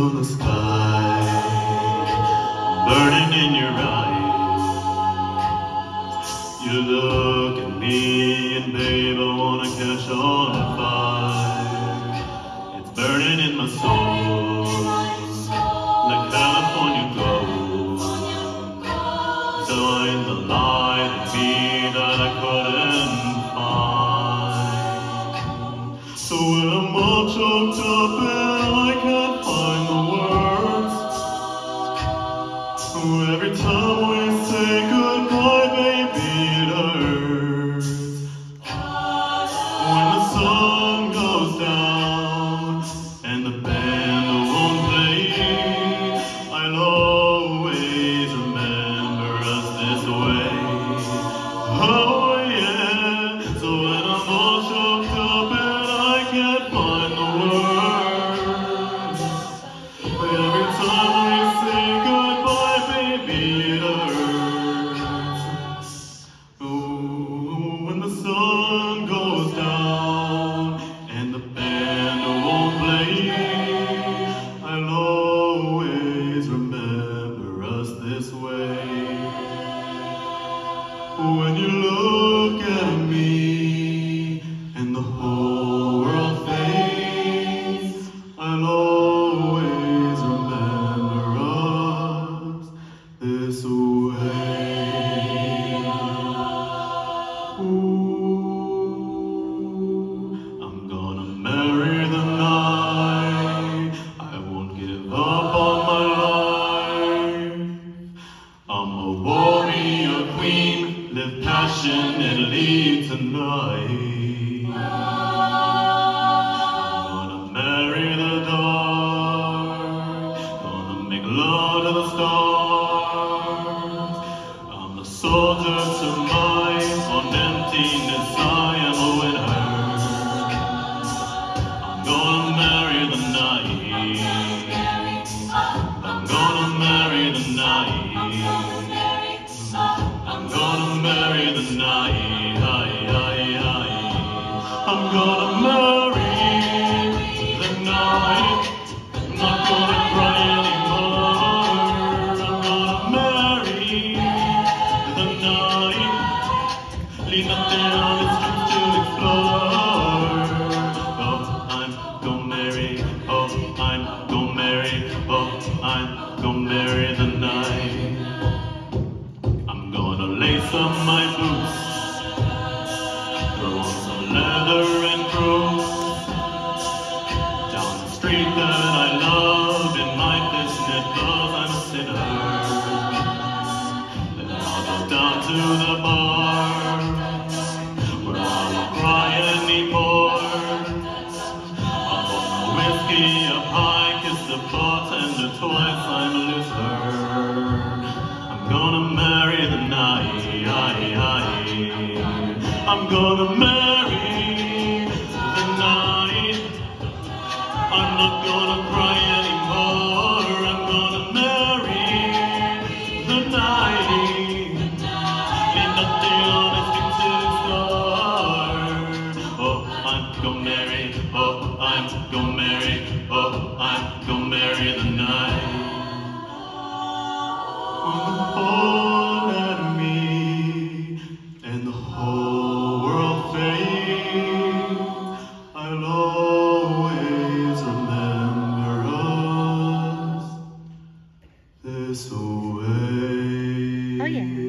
The Arizona sky burning in your eyes. You look at me and babe, I wanna catch on fire. It's burning in my soul like California gold. Join the light in me that I couldn't find. So when I'm all choked up I'll always remember us this way. When you look at me and the whole world fades, I'll always remember us this way. Live passionately tonight. I'm gonna marry the dark, gonna make love to the stars. Oh I'm gonna oh oh I'm gonna marry oh, the night. I'm gonna lace up my boots, I'm gonna marry the night. I'm not gonna cry anymore. I'm gonna marry the night. Leave nothing stick to star. Oh, I'm gonna marry. Oh, I'm gonna marry. Oh, I'm gonna marry the night. When this way. Oh, yeah.